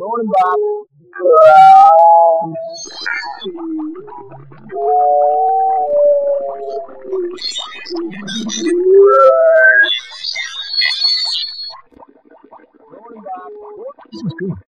Morning, Morning, Bob. This is good.